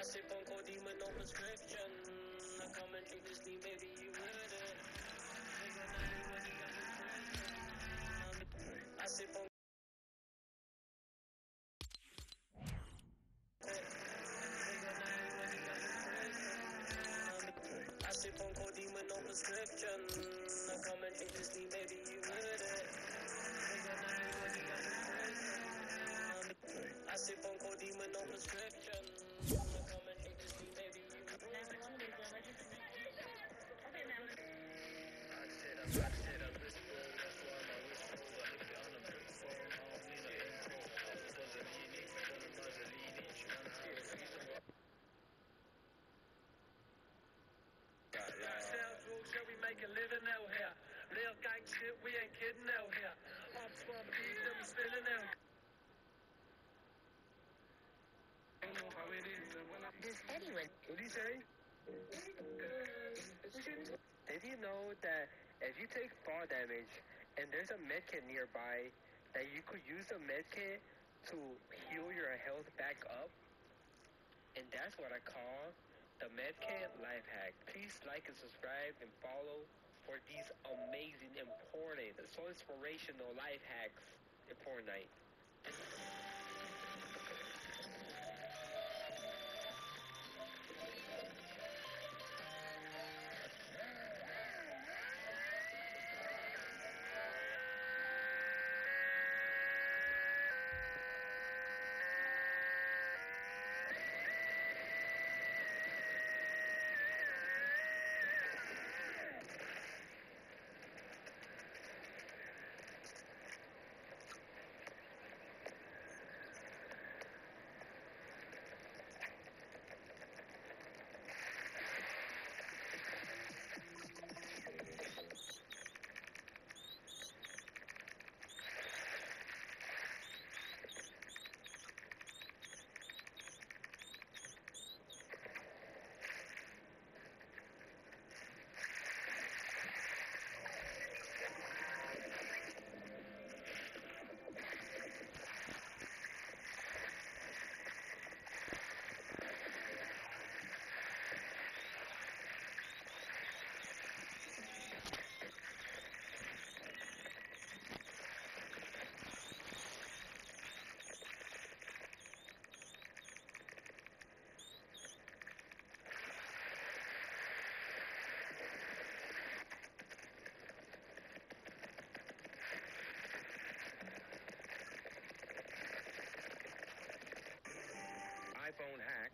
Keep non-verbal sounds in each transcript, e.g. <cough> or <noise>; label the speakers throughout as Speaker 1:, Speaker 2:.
Speaker 1: I sip on codeine no prescription. I come and this maybe you heard it. I sip on I sip on codeine no prescription. I come and this maybe you heard it.
Speaker 2: I
Speaker 3: sip on
Speaker 2: codeine no prescription. Yeah. Did you know that if you take fall damage and there's a medkit nearby, that you could use the medkit to heal your health back up? And that's what I call the medkit life hack. Please like and subscribe and follow for these amazing, important, so inspirational life hacks in Fortnite. iPhone hack.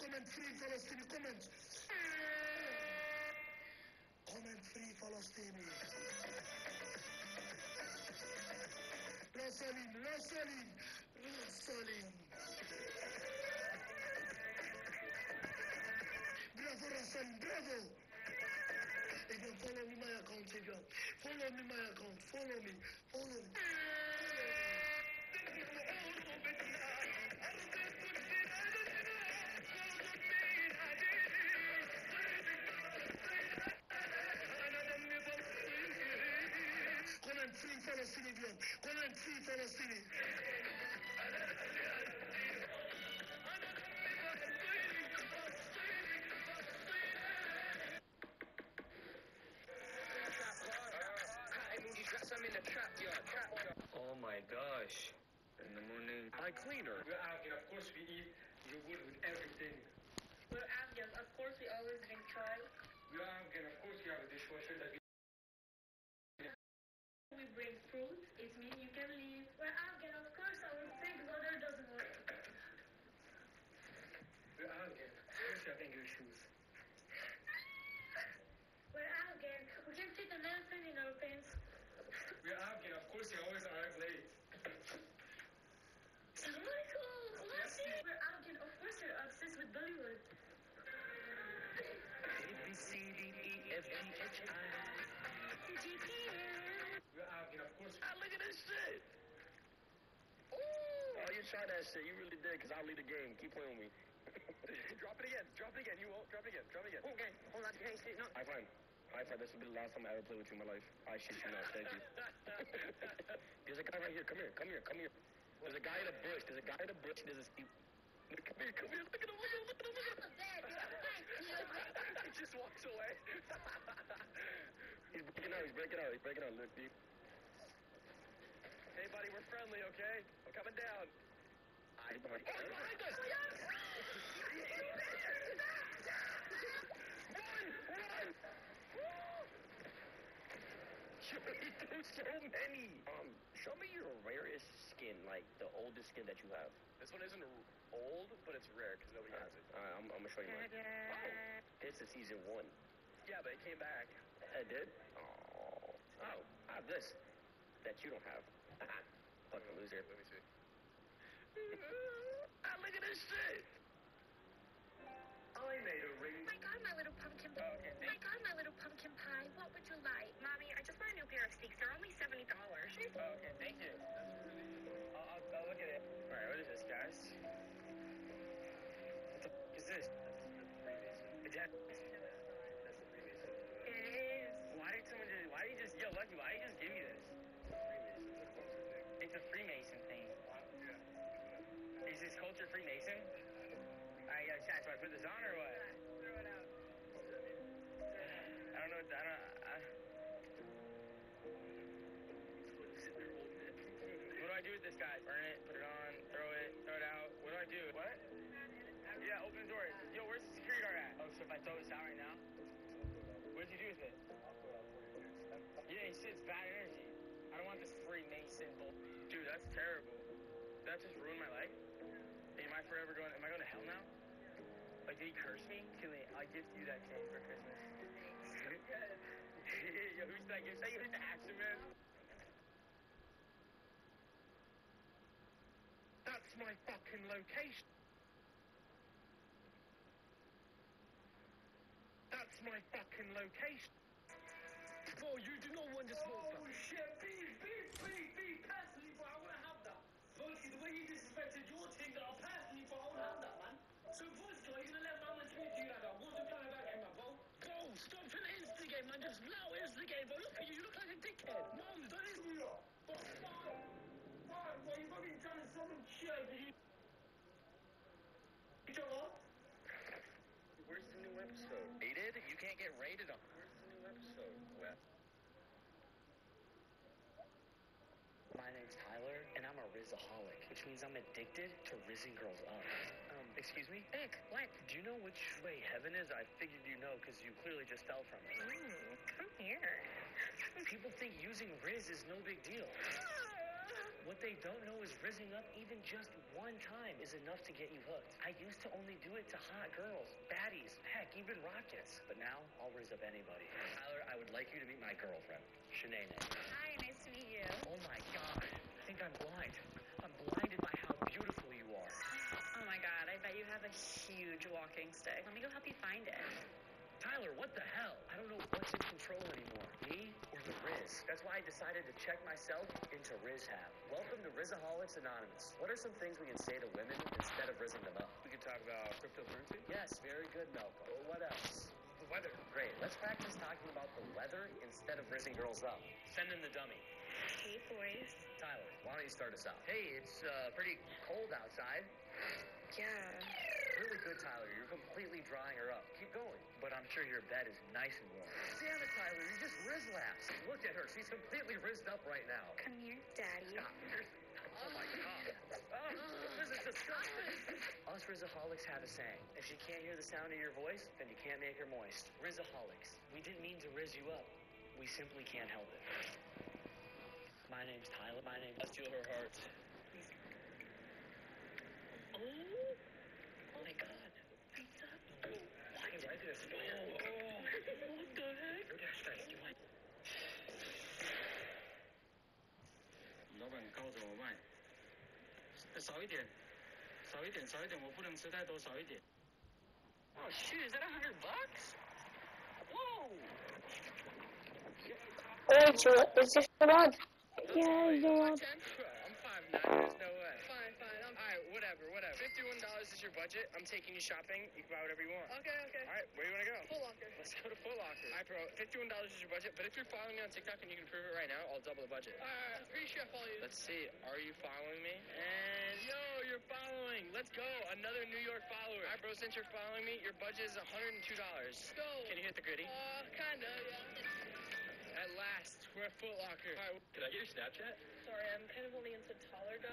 Speaker 4: Comment free Palestine, comment. Comment free Palestine. Salim, la Salim. Bravo, Rasan, bravo. If you follow me, my account, if you follow me, my account, follow me, follow me. Comment free Palestine diyorum. Comment free Palestine.
Speaker 2: Oh my gosh. In the morning. My cleaner.
Speaker 5: We're Afghan, of course we eat yogurt with everything.
Speaker 6: We're Afghan. Of course, we always drink chai.
Speaker 5: We're Afghan, of course we have a dishwasher that we
Speaker 6: We
Speaker 2: I.
Speaker 5: We're Afghan, of course.
Speaker 2: Look at this shit. Ooh. Oh, you tried that shit. You really did, because I'll lead the game. Keep playing with me. <laughs> drop it again. Drop it again. You won't. Drop it again. Drop it again.
Speaker 3: Okay, hold on. I see? No.
Speaker 2: High five. High five. This will be the last time I ever play with you in my life. I shit you not. Thank you. <laughs> There's a guy right here. Come here. Come here. Come here. There's a guy in a bush. There's a guy in a bush. There's a.
Speaker 3: Look at me, come here, look at him, look at him, look at him, look at him. He just walks away. <laughs> he's breaking out, he's breaking out, he's breaking out, look, deep. Hey, buddy, we're friendly, okay? I'm coming down. I behind us! Run! Run! He so many. Um, show me your rarest skin, like the oldest skin that you have.
Speaker 7: This one isn't r- old, but it's rare because nobody has it.
Speaker 3: Alright, I'm, I'm gonna show you mine. Oh, it's a season one.
Speaker 7: Yeah, but it came back.
Speaker 3: I did? Oh. Oh, I have this that you don't have. Fucking loser.
Speaker 7: Let me see. <laughs>
Speaker 3: ah, look at this shit.
Speaker 2: I made a ring.
Speaker 8: my god, my little pumpkin
Speaker 7: Oh, okay,
Speaker 8: My god, my little pumpkin pie. What would you like? Mommy, I just want a new pair of sneaks. They're only $70.
Speaker 7: Oh, okay, thank you. That's. I'll, I'll, I'll look at it. All right, what is this, guys? What the f- is this? A Freemason thing. Is this culture Freemason? I got shots. Do I put this on or what?
Speaker 8: Throw it out.
Speaker 7: I don't know. what- I don't. I, what do I do with this guy? Burn it, put it on, throw it, throw it out. What do I do? What? Yeah, open the door. Yo, where's the security guard at? Oh, so if I throw this out right now, what'd you do with it? Yeah, he said it's bad energy. I don't want this Freemason bull. Dude, that's terrible. That just ruined my life. Am I forever going? Am I going to hell now? Like, did he curse me? Killing. I gift you that chain for Christmas. <laughs> Yo, who's that? Is that you to Action Man?
Speaker 3: That's my fucking location. That's my fucking location. Bro, you do not want to smoke
Speaker 2: Oh shit, beef, beef, beef, beef. Personally, bro, I want to have that. Volsky, the way you disrespected your team, that I personally, bro, I want to have that, man. So, Volsky, are you going to let my man talk to you like that? What's the plan about him, man, bro?
Speaker 3: Bro, stop trying to instigate, man. Just now instigate, bro. Look at you. You look like a dickhead.
Speaker 2: No, don't listen to me, bro. But fine. Fine, bro, you fucking trying to summon shit, did you? You know what?
Speaker 3: Where's the new episode?
Speaker 7: Rated? You can't get rated on.
Speaker 3: Where's the new episode? Wes?
Speaker 9: My name's Tyler, and I'm a Rizaholic, which means I'm addicted to rizzing girls up. Um, excuse me?
Speaker 8: Vic, what?
Speaker 9: Do you know which way heaven is? I figured you know because you clearly just fell from it.
Speaker 8: Ooh, come here.
Speaker 9: People think using Riz is no big deal. <sighs> What they don't know is rizzing up even just one time is enough to get you hooked. I used to only do it to hot girls, baddies, heck, even rockets. But now I'll rizz up anybody. Tyler, I would like you to meet my girlfriend, Shanae.
Speaker 8: Hi, nice to meet you.
Speaker 9: Oh my god, I think I'm blind. I'm blinded by how beautiful you are.
Speaker 8: Oh my god, I bet you have a huge walking stick. Let me go help you find it.
Speaker 9: Tyler, what the hell? I don't know what's in control anymore, me or the Riz. That's why I decided to check myself into RizHab. Welcome to Rizaholics Anonymous. What are some things we can say to women instead of rizzing them up?
Speaker 7: We could talk about cryptocurrency.
Speaker 9: Yes, very good, Malcolm. Well, what else?
Speaker 7: The weather.
Speaker 9: Great. Let's practice talking about the weather instead of rizzing girls up. Send in the dummy.
Speaker 8: Hey, boys.
Speaker 9: Tyler, why don't you start us out? Hey, it's uh, pretty cold outside.
Speaker 8: Yeah.
Speaker 9: Really good, Tyler. You're completely drying her up. Keep going. But I'm sure your bed is nice and warm. Damn it, Tyler. You just Riz laughs. Look at her. She's completely rizzed up right now.
Speaker 8: Come here, Daddy.
Speaker 9: Stop. Oh my god. Oh, <laughs> this is disgusting. Us Rizaholics have a saying. If she can't hear the sound of your voice, then you can't make her moist. Rizaholics. We didn't mean to riz you up. We simply can't help it. My name's Tyler. My name.
Speaker 7: I steal her heart.
Speaker 9: Oh, oh my god. What's up? Why did I do this? Oh, what the heck? You want
Speaker 2: 老板告怎么办？少一点， 少一点，少一点，我不能吃太多，少一点。
Speaker 9: Oh shoot, is that a hundred bucks? Whoa!
Speaker 10: Oi, tio, esse é foda. Yeah, you want
Speaker 7: I'm five nine. There's no Fifty-one your budget. I'm taking you shopping. You can buy whatever you want.
Speaker 3: Okay, okay.
Speaker 7: All right, where do you wanna go?
Speaker 3: Full Locker.
Speaker 7: Let's go to Foot Locker. All right, bro. Fifty-one dollars is your budget. But if you're following me on TikTok and you can prove it right now, I'll double the budget.
Speaker 3: Alright, I'm pretty sure I follow you.
Speaker 7: Let's see. Are you following me? And yo, you're following. Let's go. Another New York follower. All right, bro. Since you're following me, your budget is hundred and two dollars.
Speaker 3: Go.
Speaker 7: Can you hit the gritty?
Speaker 3: Uh, kinda, yeah.
Speaker 7: At last, we're at Foot Locker. All right. Can I get your Snapchat?
Speaker 3: Sorry, I'm kind of only into taller guys.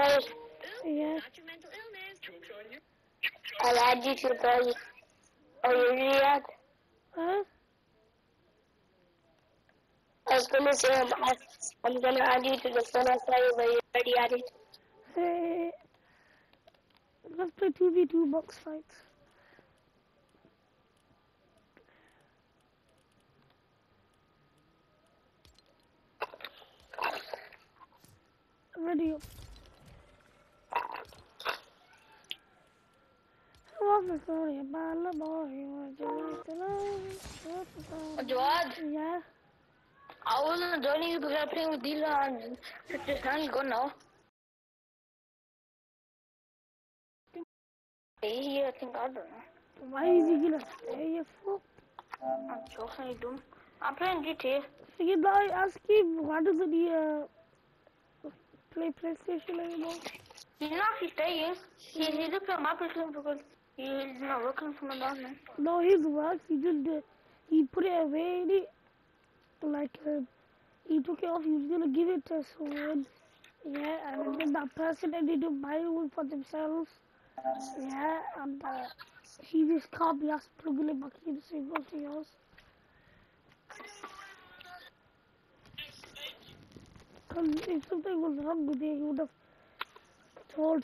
Speaker 10: Guys,
Speaker 8: Yeah. Not your mental illness.
Speaker 7: Jokes on you.
Speaker 10: I'll add you to the party. Oh, you add?
Speaker 8: Huh?
Speaker 10: I was gonna say I'm, I'm gonna add you to the phone I saw you, but you already added.
Speaker 8: Hey. Let's play 2v2 box fights. Ready up. Story about the boy was
Speaker 10: Jawad,
Speaker 8: Yeah.
Speaker 10: I wasn't joining you because I'm playing with Dila and just hand go now. Hey, I think I don't know.
Speaker 8: Why is he gonna stay here for?
Speaker 10: I'm joking, you dumb. I'm playing GTA.
Speaker 8: Forget I ask him why doesn't he uh, play PlayStation anymore?
Speaker 10: He's not actually staying. He, he's just playing my PlayStation because he's not working for my man.
Speaker 8: No, his works. He just uh, he put it away. And he, like uh, he took it off. He was gonna give it to someone. Yeah, and then that person ended up buying one for themselves. Yeah, and uh, he just can't be asked to plug it back in the same thing else. Because if something was wrong with it, he would have told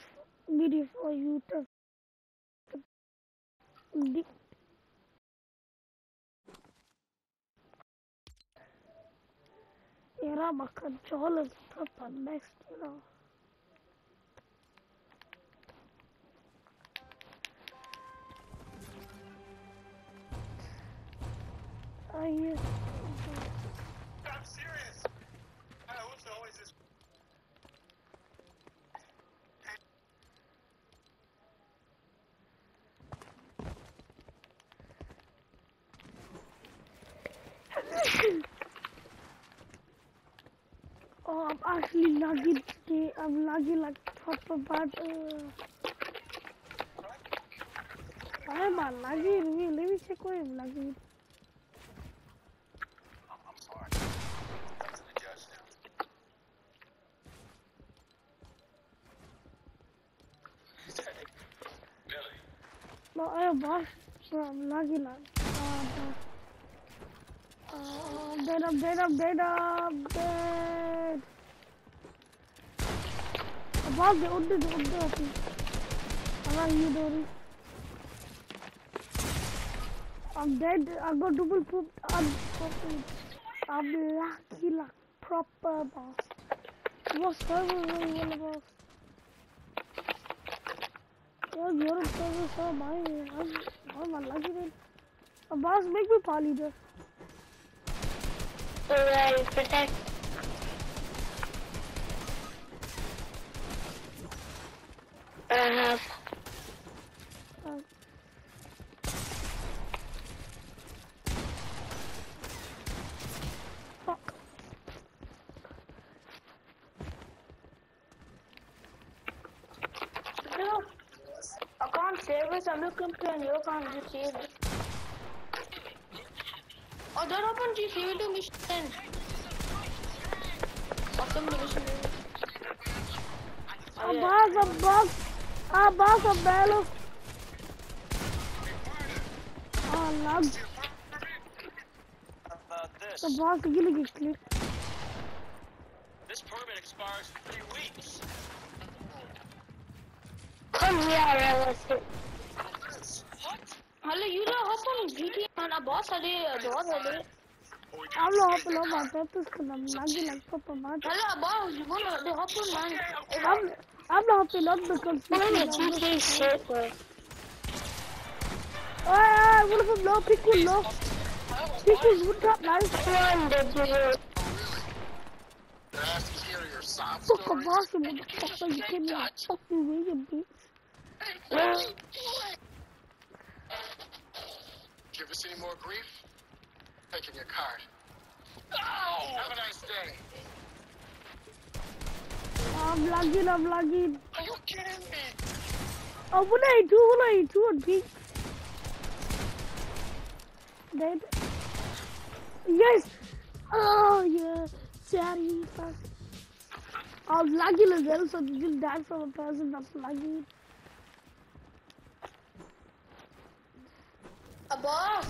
Speaker 8: me for you to. Era my controller proper next, you know. I use
Speaker 7: I'm serious.
Speaker 8: Oh, I'm actually lagging today. I'm lagging like proper bad. Uh... Why am I lagging? Wait, let me check why I'm.
Speaker 7: Billy.
Speaker 8: No, I am boss. Bro, I'm lagging like. Uh, uh, dead, I'm dead, I'm dead, I'm dead. Boss, they under the under me. How are you doing? I'm dead. I got double pooped. I'm fucking. I'm lucky like proper boss. What's server really all about? Yo, you're a server, so am I. I'm, I'm lucky man. Uh, boss, make
Speaker 10: protect. I can't save it. I'm looking it. Oh, that happened to save the mission. Awesome mission.
Speaker 8: A boss, a boss. A boss, a bello. Oh, lag.
Speaker 7: About this.
Speaker 8: The boss is gonna get clipped.
Speaker 7: This permit expires in three weeks.
Speaker 10: Come here, Alice.
Speaker 7: What?
Speaker 10: Hello, you know how come GTA man a boss are they a boss are they?
Speaker 8: I'm not hopping on my purpose because I'm lagging like proper man.
Speaker 10: Hello, boss, you wanna they hop on man.
Speaker 8: I'm, I'm not hopping on because
Speaker 10: I'm
Speaker 8: people
Speaker 10: in
Speaker 8: are
Speaker 10: a GTA shit, bro.
Speaker 8: Hey, one of them low, pick one low. Pick one wood drop nice.
Speaker 10: Come on, the
Speaker 4: ass to hear your sob
Speaker 8: Fuck a
Speaker 4: stories.
Speaker 8: boss, you motherfucker. You came here to fuck me with your bitch.
Speaker 4: Hey, boy. Give us any more grief? Taking your card. Oh! Have a nice day.
Speaker 8: I'm lagging, I'm lagging.
Speaker 4: Are you kidding me?
Speaker 8: Oh, what I do, what I do on pink. Dead. Yes! Oh, yeah. Sorry, fuck. I was lagging as well, so you just die from a person that's lagging.
Speaker 10: A boss.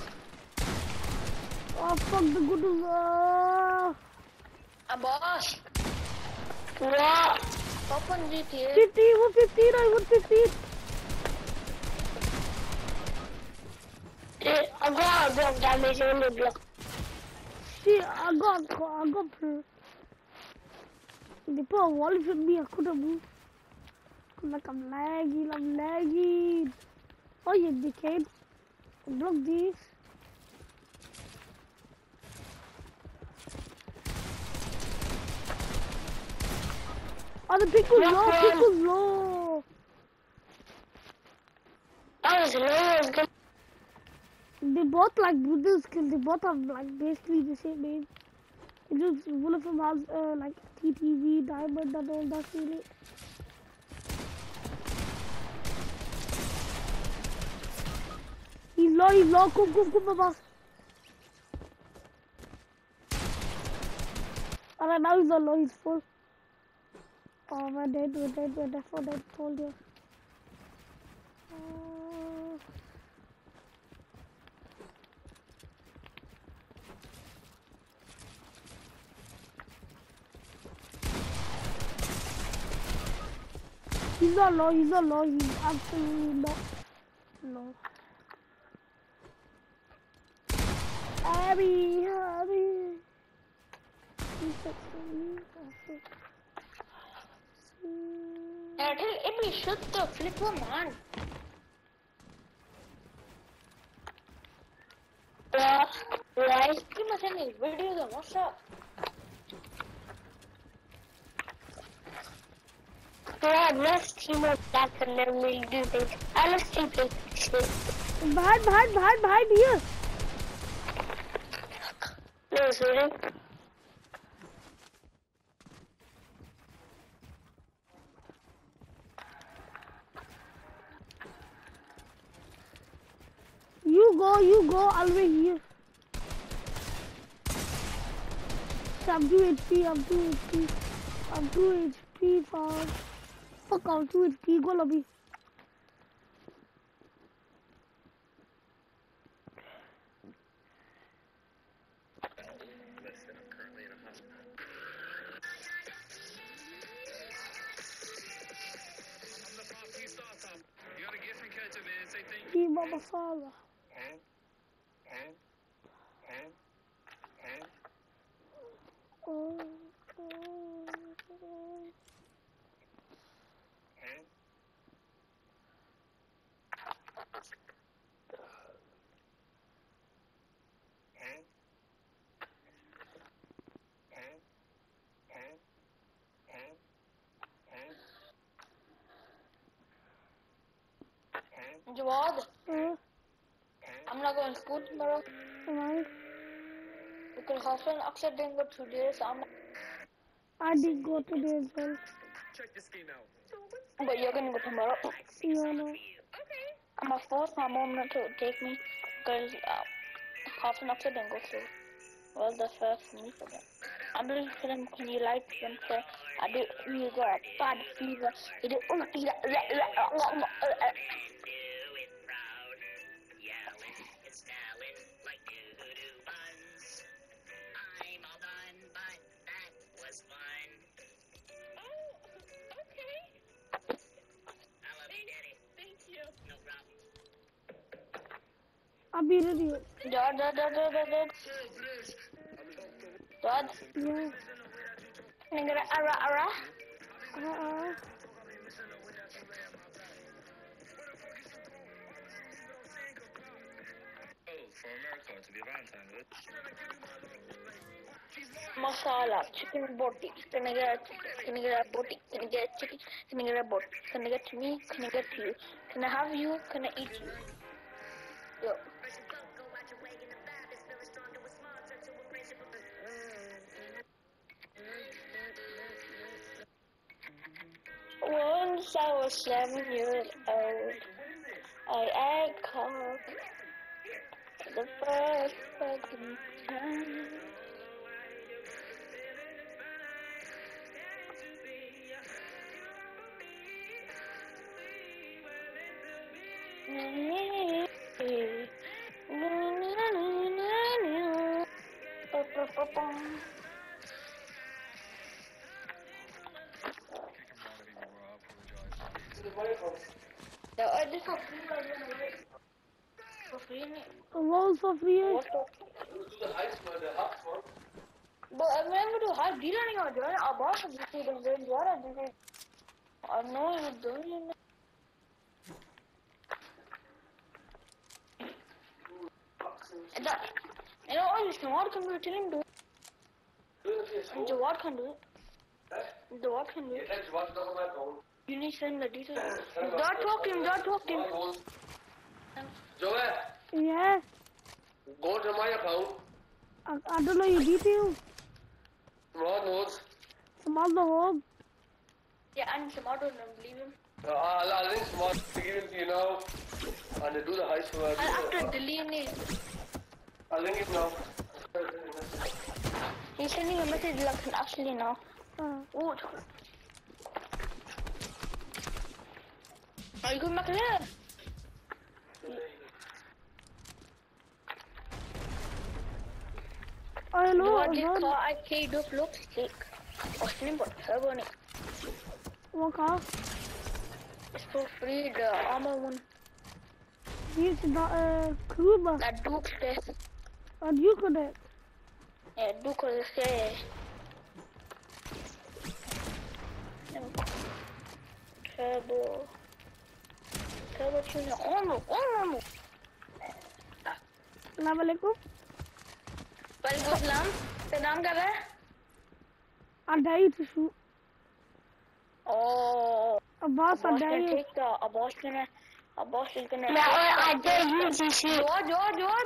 Speaker 8: Oh, fuck the good.
Speaker 10: A boss. What? Open GTA.
Speaker 8: 50, 150, I 150.
Speaker 10: I got a block damage on the block.
Speaker 8: See, I got, I got, they put a wall in me, I couldn't move. Like, I'm lagging, I'm lagging. Oh, you dickhead. Block this. Oh, the pick was
Speaker 10: Yeah,
Speaker 8: low, pick was low.
Speaker 10: That was low. Good.
Speaker 8: They both like Buddha skills, they both have like basically the same name. It just, one of them has uh, like TTV, Diamond and all that really. He's low, he's low, come, come, come, Baba. Alright, now he's low, he's full. Oh, we're dead, we're dead, we're dead, we're dead, ah. told you. He's not low, he's not low, he's absolutely not low. Abby, Abby. He's texting me. also.
Speaker 10: Airtel, Emily, shut the flipper, man. Yeah, yeah, ice cream is in his video, then what's up? Yeah, let's team up that and then we'll do this. I love sleeping.
Speaker 8: Behind, behind, behind, behind here. You go, you go, I'll wait here. I'm 2 HP, I'm 2 HP. I'm 2 HP, fuck. Fuck, I'm 2 HP, go lobby.
Speaker 7: Huh? Huh? Huh?
Speaker 8: Oh, oh, oh.
Speaker 7: Huh? Huh? Huh? Huh? Huh? Huh? Huh?
Speaker 10: Jawad,
Speaker 8: Uh,
Speaker 10: I'm not going to school tomorrow because Hassan Akshay didn't go today, so I'm.
Speaker 8: I did go today as well.
Speaker 7: Check the scheme out.
Speaker 10: But you're gonna go tomorrow.
Speaker 8: Yeah, no.
Speaker 10: I'm gonna force my mom not to take me because uh, Hassan Akshay didn't go through. Well, that's fair for me for. I'm for them. Can you like them? Say, I do. You got a bad fever. You do.
Speaker 8: I'll be ready.
Speaker 10: Dad, dad, dad, dad, dad, dad. Dad,
Speaker 8: Yeah.
Speaker 10: nigga, ara, ara.
Speaker 7: For America to be Valentine, good.
Speaker 10: Masala, chicken boti. Can I get can I get a boti? Can I get chicken? Can I get a boti? Can I get me? Can I get you? Can I have you? Can I eat you? Seven years old. I am called for the first fucking time.
Speaker 8: Boom, boom,
Speaker 10: boom. The? But I remember to have deal on your joint. Our boss is just doing good. What are they? I know you're doing it. That, you know, all this what can do to do. And the what can do it. The what can do it. You need to send the details. Don't talk him, don't talk him.
Speaker 4: Joey,
Speaker 8: Yeah.
Speaker 4: go to my account.
Speaker 8: I, I don't know your details.
Speaker 4: Rod knows.
Speaker 8: Some other home.
Speaker 10: Yeah, and some other them, leave him.
Speaker 4: Uh, I'll, I'll link smart to give him to you now. And to do the heist for us.
Speaker 10: I'll have to delete it.
Speaker 4: I'll link it now.
Speaker 10: He's sending a message like actually now.
Speaker 8: Uh,
Speaker 10: Oh, it's good. Are you going back there?
Speaker 8: I know.
Speaker 10: know
Speaker 8: I
Speaker 10: this
Speaker 8: know.
Speaker 10: car I paid up looks sick. What's the name? Turbo on it.
Speaker 8: What car?
Speaker 10: It's for free, the armor one.
Speaker 8: It's not a Kuba.
Speaker 10: That Duke's test.
Speaker 8: And you could it.
Speaker 10: Yeah, Duke was there. Turbo. Pega o tiro. Como?
Speaker 8: Como? अस्सलाम
Speaker 10: वालेकुम वालेकुम
Speaker 8: अस्सलाम सलाम कर रहा
Speaker 10: है
Speaker 8: अढ़ाई तो
Speaker 10: शू ओ
Speaker 8: अब्बास
Speaker 10: अढ़ाई ठीक था अब्बास करना अब्बास करना
Speaker 11: मैं और आते ही शीशे ज़ोर
Speaker 10: ज़ोर ज़ोर।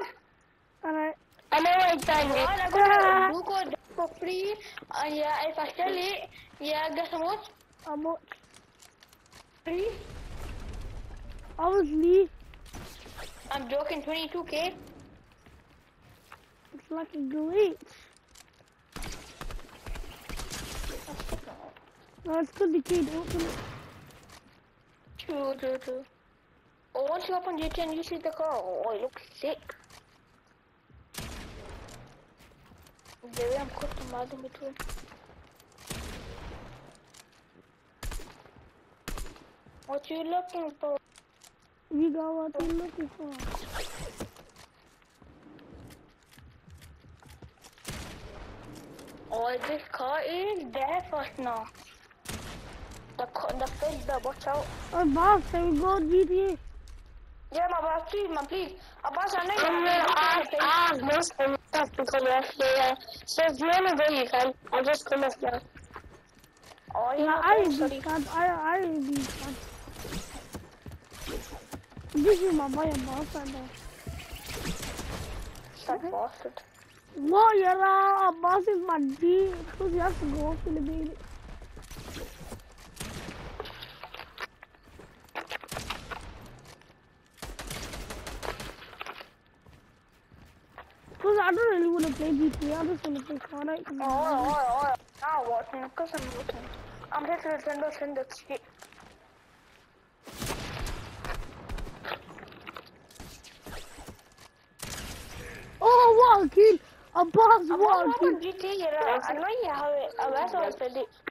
Speaker 10: अरे।
Speaker 8: अरे
Speaker 11: वो इतना बुक और
Speaker 10: पपड़ी <laughs> या
Speaker 11: एक
Speaker 10: फैक्टर ले या गसमोच Amo free.
Speaker 8: Obviously,
Speaker 10: I'm joking, 22k.
Speaker 8: it's like a glitch. No, it's because the kid opened it.
Speaker 10: True, true, true. Oh, once you open GTA and you see the car, oh, it looks sick. The way I'm customizing between. What you looking for?
Speaker 8: We got what we're looking for.
Speaker 10: Oh, this car is there first now. The car, the the watch out.
Speaker 8: Oh, boss, can we go GTA?
Speaker 10: Yeah, my boss, please, my please. Abbas, I know
Speaker 11: I'm gonna ask, ask most of the stuff to come yesterday. So if you wanna go, you can. I'll just come up now.
Speaker 10: Oh,
Speaker 8: Yeah,
Speaker 10: yeah,
Speaker 8: I
Speaker 10: okay,
Speaker 8: will
Speaker 10: sorry.
Speaker 8: be cut. I, I will be cut. This is my boy, boss, I know.
Speaker 10: That bastard.
Speaker 8: What, yeah, boss is my D. Because you have to go for the baby. Because I don't really want to play GTA, I just want to play Fortnite.
Speaker 10: Oh, oh, oh, now watching, because I'm watching. I'm here to send the shit.
Speaker 8: What a kill! A boss,
Speaker 10: I'm
Speaker 8: what a
Speaker 10: on
Speaker 8: kill!
Speaker 10: GTA, yeah. I know you have it. I'm also on the